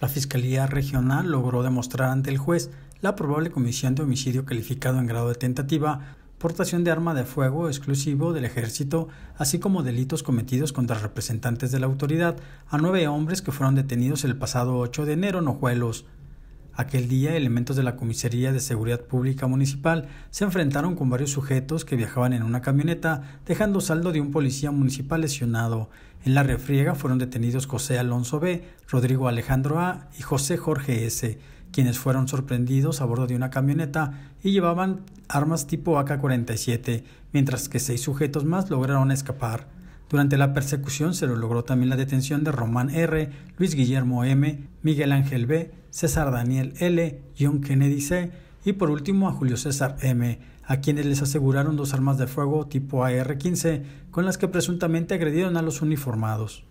La Fiscalía Regional logró demostrar ante el juez la probable comisión de homicidio calificado en grado de tentativa, portación de arma de fuego exclusivo del ejército, así como delitos cometidos contra representantes de la autoridad a nueve hombres que fueron detenidos el pasado 8 de enero en Ojuelos. Aquel día, elementos de la Comisaría de Seguridad Pública Municipal se enfrentaron con varios sujetos que viajaban en una camioneta, dejando saldo de un policía municipal lesionado. En la refriega fueron detenidos José Alonso B., Rodrigo Alejandro A. y José Jorge S., quienes fueron sorprendidos a bordo de una camioneta y llevaban armas tipo AK-47, mientras que seis sujetos más lograron escapar. Durante la persecución se logró también la detención de Román R., Luis Guillermo M., Miguel Ángel B., César Daniel L., John Kennedy C. y por último a Julio César M., a quienes les aseguraron dos armas de fuego tipo AR-15 con las que presuntamente agredieron a los uniformados.